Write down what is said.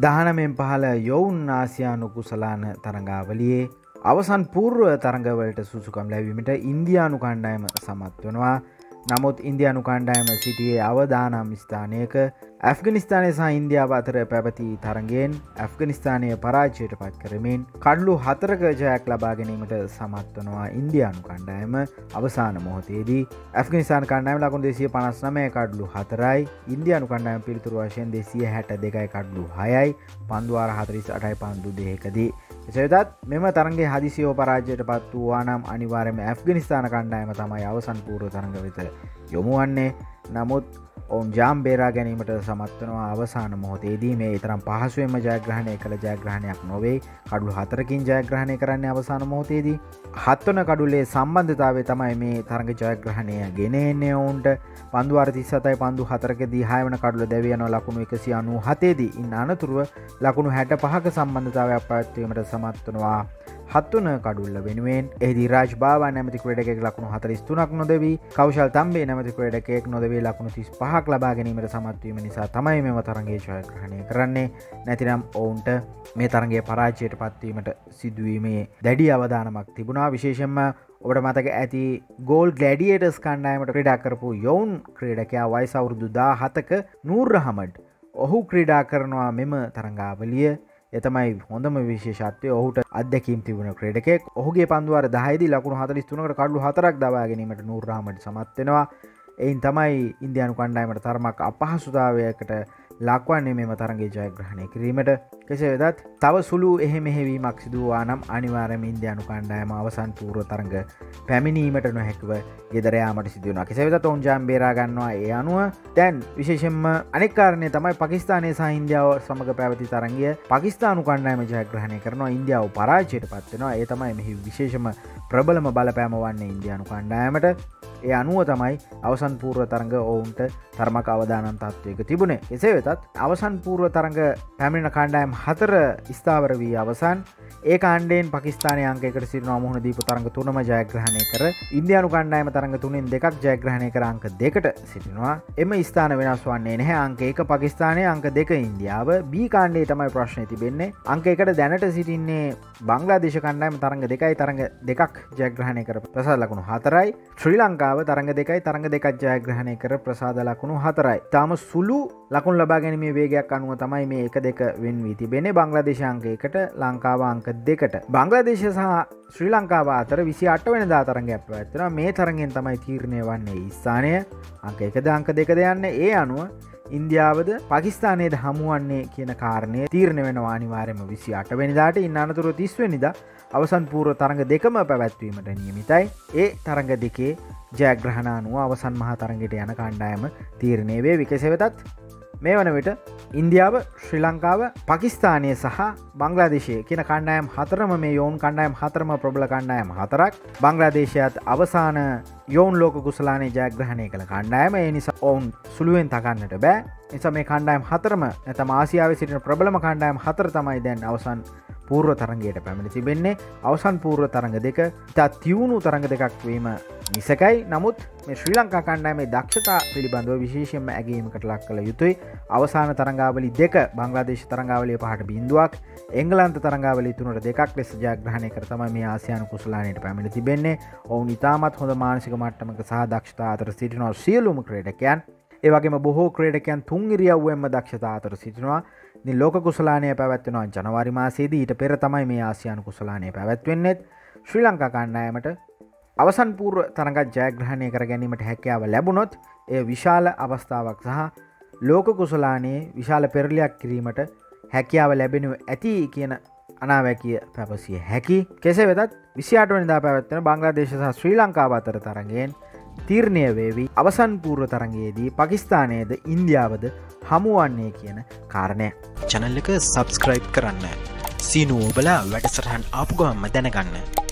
දහනමෙන් පහල යොවුන් ආසියානු කුසලාන තරඟාවලියේ අවසන් පූර්ව තරඟවලට සුසුකම් ලැබීමට ඉන්දයානු කණ්ඩායම සමත් වනවා. නමුත් ඉන්දයානු කණ්ඩායම සිටියේ අවදානම් ස්ථානයක ඇෆ්ගනිස්ථානය සහ ඉන්දියාව අතර පැවති තරගෙන් ඇෆ්ගනිස්ථානය පරාජයට පත් කරමින් කඩලු හතරක ජයක් ලබා ගැනීමට සමත්වනවා ඉන්දයානු කණ්ඩායම අවසාන මොහොතේදී ඇෆ්ගනිස්ාන් කණ්ඩායම ලකුණු දෙසිය පනස් නමය කඩලු හතරයි. ඉන්දයානු කණ්ඩායම් පිළිතුරු වශයෙන් දෙසිය හැට දෙකයි කඩලු හයයි. පන්දුවාර හතරිස් අටයි පන්දු දෙහකදී එසයතත් මෙම තරගේ හදිසියෝ පරාජයට පත් වූවා නම් අනිවාරම ඇෆ්ගනිස්ථාන කණ්ඩායම තමයි අවසන් පූර්ව තරඟ වෙත යොමුවන්නේ නමුත් ඔවුන් ජාම් බේරා ගැනීමට සමත්වනවා අවසාන මොහොතේදී මේ තරම් පහසුවම ජයග්‍රහණය කළ ජයග්‍රහණයක් නොවේ. කඩු හතරකින් ජයග්‍රහණය කරන්න අවසාන මොහොතේදී. හත්වන කඩුලේ සම්බන්ධතාවේ තමයි මේ තරග ජයග්‍රහණය ගෙනන්නේ ඔවුන්ට. පන්දුවාර්ති සතයි පන්දු හතරක දිහායවන කඩුල දැවයන ලකුණු එකසි අනු හතේදී ඉන්න අනතුරුව ලකුණු හැට පහක සම්බන්ධතාවයක් පත්වීමට සමත්වනවා හත්වන කඩුල්ල වෙනුවෙන් එහි රාජ් බාව නැමති ක්‍රඩක ලකුණු හතරිස් තුනක් නොදවී කවශල් තම්බේ නැමති ක්‍රඩකෙක් නොදවේ ලකුණු තිස් පහක් ලබා ගැනීමට සමත්වීම නිසා තමයි මෙම තරගේ ජයග්‍රහණය කරන්නේ. නැතිනම් ඔවුන්ට මේ තරගේ පරාජයට පත්වීමට සිදුවීමේ දැඩි අවධානමක් තිබුණා. විශේෂෙන්ම ඔබට මතක ඇති ගෝල් ගලඩියටස් කණ්ඩායමට ක්‍රඩා කරපු යොවුන් ක්‍රඩකයා වයිසවුරුදු දා හතක නූර්රහමඩ් ඔහු ක්‍රීඩා කරනවා මෙම තරංගාවලිය එතමයි හොඳම විශේෂත්වය. ඔහුට අදැකීම් තිබුණ ක්‍රඩකෙක් ඔහුගේ පන්දුවර දහයිද ලකුණු හතලිස්තුනකට කඩු හතරක් දවා ගැනීමට නූරහමට සමත්වෙනවා එයින් තමයි ඉන්දයානු කණ්ඩායමට තරමක් අපහසුතාවයකට ලක්වන්නේ මෙම තරගේ ජයග්‍රහණය කිරීමට. කෙසේ වෙදත් තව සුළු එහෙ මෙහෙවීමක් සිදුවා නම් අනිවාරම ඉන්දයානු කණ්ඩායම අවසන් පූර්ව තරග පැමිණීමට නොහැකිව ගෙදරයාමට සිදුවන කෙසේවෙත ඔවුන් ජම් බේරාගන්නවා ඒ අනුව තැන් විශේෂෙන්ම අනෙක්කාරණය තමයි පකිස්ානය සහ ඉන්දියාව සමඟ පැවති තරන්ගිය පකිස්ානු කණ්ඩායම ජයග්‍රහණය කරනවා. ඉන්දියාව පරාජයට පත්වෙනවා ඒ තමයි මෙහි විශේෂම ප්‍රබලම බලපෑම වන්නේ ඉන්දයානු කණ්ඩායමට ඒ අනුව තමයි අවසන් පූර්ව තරඟ ඔවුන්ට තර්මක අවදානම් තත්වයක තිබුණේ. එසේ වෙතත් අවසන් පූර්ව තරඟ පැමිණ කණ්ඩායම් හතර ස්ථාවර වී අවසන්. ඒ කාණ්ඩයෙන් පකිස්ානය අංකෙකට සිරවා මුහුණ දීප තරඟ තුනම ජයග්‍රහණය කර ඉන්දයානු කණ්ඩායම තරඟ තුනින් දෙකක් ජයග්‍රහණය කර අංක දෙකට සිටිනවා. එම ස්ථාන වෙනස් වන්නේ නැහැ. අංක එක පකිස්ානය අංක දෙක ඉන්දියාව. බී කාණ්ඩේ තමයි ප්‍රශ්නය තිබෙන්නේ. අංක එකට දැනට සිටින්නේ බංගලාදේශ කණ්ඩායම තරඟ දෙකයි. තරඟ දෙකක් ජයග්‍රහණය කර ප්‍රසාද ලකුණු හතරයි. ශ්‍රී ලංකාව තරඟ දෙකයි. තරඟ දෙකක් ජයග්‍රහණය කර ප්‍රසාද ලකුණු හතරයි. තාම සුළු ලකුණ ලබා ගැනීම වේගයක් අනුව තමයි මේ එක දෙක වෙන් වී තිබෙන බංග්‍රදේශංකයකට ලංකාව අංක දෙකට. බංග්‍රදේශ සහ ශ්‍රී ලංකාව අතර විසි අට වෙන දා තරග ඇප ඇත්වන මේ තරගෙන් තමයි තීරණය වන්නේ ස්ථානය අංක එකද අංක දෙක දෙයන්න ඒ අනුව ඉන්දියාවද පකිස්ානයද හමුවන්නේ කියන කාරණය තීරණ වෙන අනිවාරයම විසි අට වෙනිදාට ඉන්න අනතුර තිස්වනිද අවසන් පූර්ව තරඟ දෙකම පැවැත්වීමට නියමිතයි. ඒ තරඟ දෙකේ ජයග්‍රහණනුව අවසන් මහා තරගෙට යන කණ්ඩායම තීරණය වේ විකසවෙතත් මේ වන විට ඉන්දියාව ශ්‍රී ලංකාව පකිස්ථානය සහ බංගලාදේශය කියන කණ්ඩායම් හතරම මේ යෝන් කණ්ඩායම් හතරම ප්‍රබල කණ්ඩායම් හතරක්. බංග්‍රාදේශයත් අවසාන යෝන් ලෝක කුසලානේ ජයග්‍රහණය කළ කණ්ඩායම. ඒ නිසා ඔවුන් සුළුවෙන් තකන්නට බෑ. නිසා මේ කණ්ඩායම් හතරම ඇතම ආසියාව සිටින ප්‍රබලම කණ්ඩායම් හතර තමයි දැන් අවසන් පූර්ව තරන්ගේට පැමිණි තිබෙන්නේ. අවසන් පූර්ව තරඟ දෙක ඉතා තියුණු තරඟ දෙකක් වීම නිසකයි. නමුත් මේ ශ්‍රී ලංකා කණ්ඩායමේ දක්ෂතා පිළිබඳව විශේෂයෙන්ම ඇගේීමකට ලක් කළ යුතුයි. අවසාන තරංගාවලි දෙක බංග්‍රදේශ තරංගාවලේ පහට බින්දුවක් එංගලන්ත තරංගාවලි තුනට දෙකක් ලෙස ජයග්‍රහණය කර තම මේ ආසියානු කුසලානයට පැමිණ තිබෙන්නේ. ඔවුන් ඉතාමත් හොඳ මානසික මට්ටමක සහ දක්ෂතා අතර සිටිනවා සියලුම ක්‍රේඩකයන්. ඒවගේම බොහෝ ක්‍රේඩකයන් තුන්ගිරියව්වෙන්ම දක්ෂතා අතර සිටිනවා. ලෝක කුසලානය පැවැත්වෙනවා ජනවාරි මාසේදී ඊට පෙර තමයි මේ ආසියානු කුසලානය පැවැත්වෙන්නෙත් ශ්‍රී ලංකා කණ්ඩායමට අවසන් පූර්ව තරගත් ජයග්‍රහණය කර ගැනීමට හැකියාව ලැබුණොත් එය විශාල අවස්ථාවක් සහ ලෝක කුසලානයේ විශාල පෙරලියක් කිරීමට හැකියාව ලැබෙනු ඇති කියන අනාවැකිය පැපසිය හැකි. කෙසේ වෙතත් විසියාට වනිදා පැවත්වන බංග්‍රදේශ සහ ශ්‍රී ලංකාව අතර තරගෙන් තීරණය වේවී. අවසන් පූර්ව තරගයේදී පකිස්ථානයද ඉන්දියාවද හමුවන්නේ කියන කාරණය. චැනල් එක සබස්ක්‍රයිබ් කරන්න. සීනුවෝබලා වැඩසටහන් ආපුගම්ම දැනගන්න.